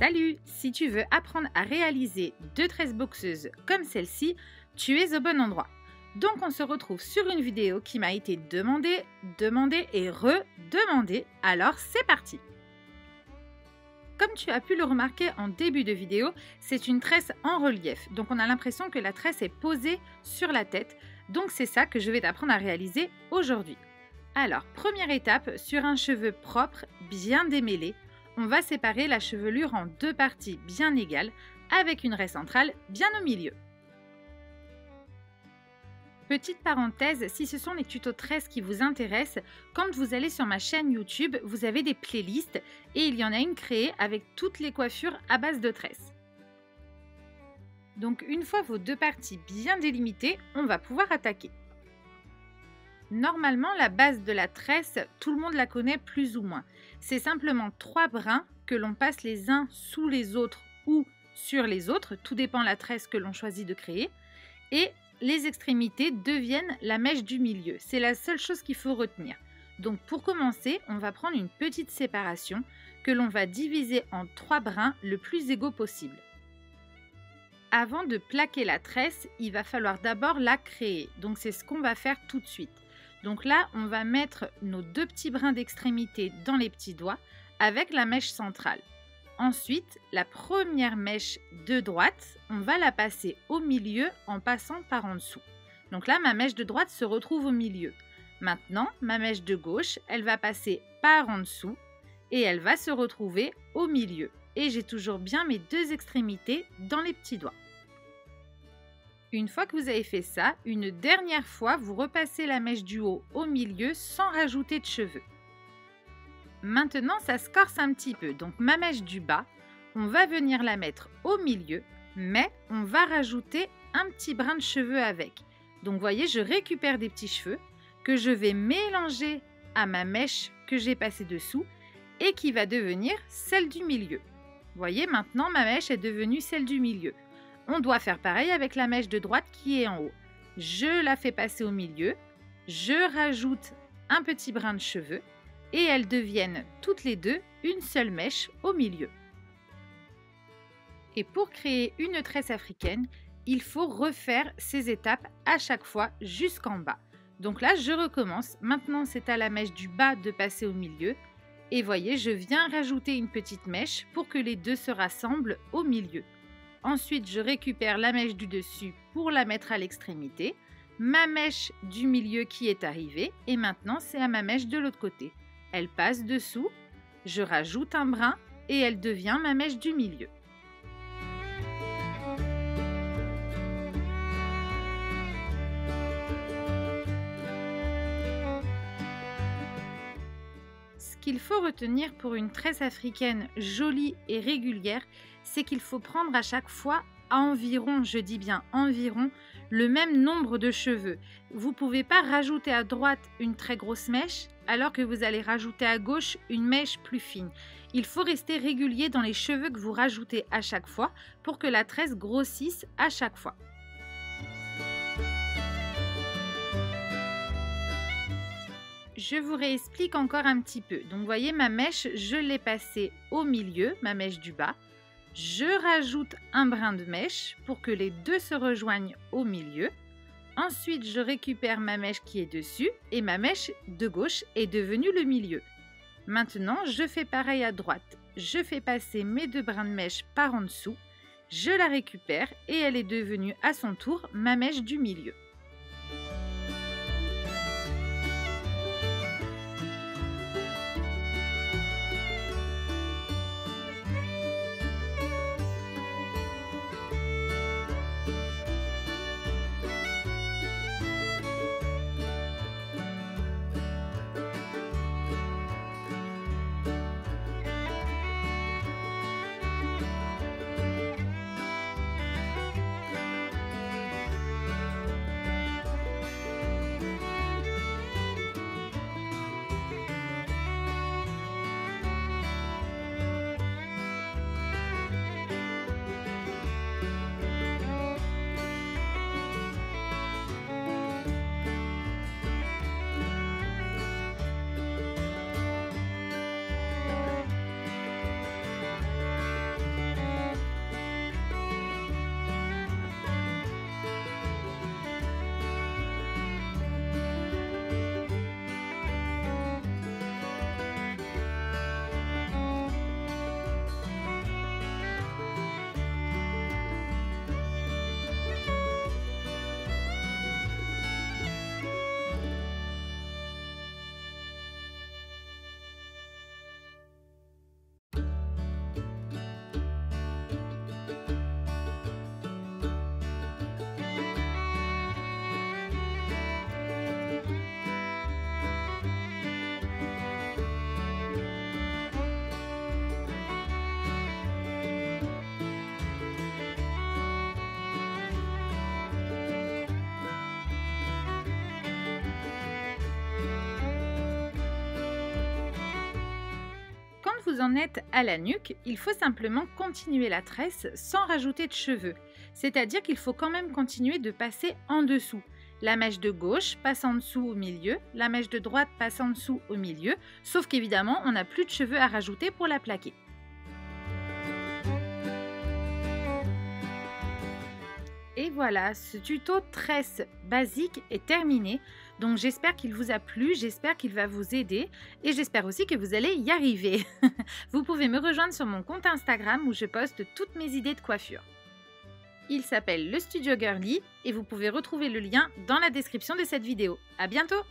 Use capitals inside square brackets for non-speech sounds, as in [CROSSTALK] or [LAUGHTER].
Salut Si tu veux apprendre à réaliser deux tresses boxeuses comme celle-ci, tu es au bon endroit. Donc on se retrouve sur une vidéo qui m'a été demandée, demandée et redemandée. Alors c'est parti Comme tu as pu le remarquer en début de vidéo, c'est une tresse en relief. Donc on a l'impression que la tresse est posée sur la tête. Donc c'est ça que je vais t'apprendre à réaliser aujourd'hui. Alors, première étape, sur un cheveu propre, bien démêlé, on va séparer la chevelure en deux parties bien égales avec une raie centrale bien au milieu. Petite parenthèse, si ce sont les tutos tresses qui vous intéressent, quand vous allez sur ma chaîne YouTube, vous avez des playlists et il y en a une créée avec toutes les coiffures à base de tresses. Donc une fois vos deux parties bien délimitées, on va pouvoir attaquer. Normalement, la base de la tresse, tout le monde la connaît plus ou moins. C'est simplement trois brins que l'on passe les uns sous les autres ou sur les autres, tout dépend la tresse que l'on choisit de créer. Et les extrémités deviennent la mèche du milieu. C'est la seule chose qu'il faut retenir. Donc pour commencer, on va prendre une petite séparation que l'on va diviser en trois brins le plus égaux possible. Avant de plaquer la tresse, il va falloir d'abord la créer. Donc c'est ce qu'on va faire tout de suite. Donc là, on va mettre nos deux petits brins d'extrémité dans les petits doigts avec la mèche centrale. Ensuite, la première mèche de droite, on va la passer au milieu en passant par en dessous. Donc là, ma mèche de droite se retrouve au milieu. Maintenant, ma mèche de gauche, elle va passer par en dessous et elle va se retrouver au milieu. Et j'ai toujours bien mes deux extrémités dans les petits doigts. Une fois que vous avez fait ça, une dernière fois, vous repassez la mèche du haut au milieu sans rajouter de cheveux. Maintenant, ça se un petit peu, donc ma mèche du bas, on va venir la mettre au milieu, mais on va rajouter un petit brin de cheveux avec. Donc voyez, je récupère des petits cheveux que je vais mélanger à ma mèche que j'ai passée dessous et qui va devenir celle du milieu. Voyez, maintenant ma mèche est devenue celle du milieu. On doit faire pareil avec la mèche de droite qui est en haut. Je la fais passer au milieu, je rajoute un petit brin de cheveux et elles deviennent toutes les deux une seule mèche au milieu. Et pour créer une tresse africaine, il faut refaire ces étapes à chaque fois jusqu'en bas. Donc là, je recommence. Maintenant, c'est à la mèche du bas de passer au milieu. Et voyez, je viens rajouter une petite mèche pour que les deux se rassemblent au milieu. Ensuite, je récupère la mèche du dessus pour la mettre à l'extrémité, ma mèche du milieu qui est arrivée et maintenant c'est à ma mèche de l'autre côté. Elle passe dessous, je rajoute un brin et elle devient ma mèche du milieu. Qu'il faut retenir pour une tresse africaine jolie et régulière, c'est qu'il faut prendre à chaque fois environ, je dis bien environ, le même nombre de cheveux. Vous ne pouvez pas rajouter à droite une très grosse mèche alors que vous allez rajouter à gauche une mèche plus fine. Il faut rester régulier dans les cheveux que vous rajoutez à chaque fois pour que la tresse grossisse à chaque fois. Je vous réexplique encore un petit peu. Donc vous voyez ma mèche, je l'ai passée au milieu, ma mèche du bas. Je rajoute un brin de mèche pour que les deux se rejoignent au milieu. Ensuite, je récupère ma mèche qui est dessus et ma mèche de gauche est devenue le milieu. Maintenant, je fais pareil à droite. Je fais passer mes deux brins de mèche par en dessous. Je la récupère et elle est devenue à son tour ma mèche du milieu. En à la nuque, il faut simplement continuer la tresse sans rajouter de cheveux. C'est-à-dire qu'il faut quand même continuer de passer en dessous. La mèche de gauche passe en dessous au milieu, la mèche de droite passe en dessous au milieu, sauf qu'évidemment on n'a plus de cheveux à rajouter pour la plaquer. Voilà, ce tuto tresse basique est terminé. Donc j'espère qu'il vous a plu, j'espère qu'il va vous aider et j'espère aussi que vous allez y arriver. [LAUGHS] vous pouvez me rejoindre sur mon compte Instagram où je poste toutes mes idées de coiffure. Il s'appelle le Studio Girly et vous pouvez retrouver le lien dans la description de cette vidéo. A bientôt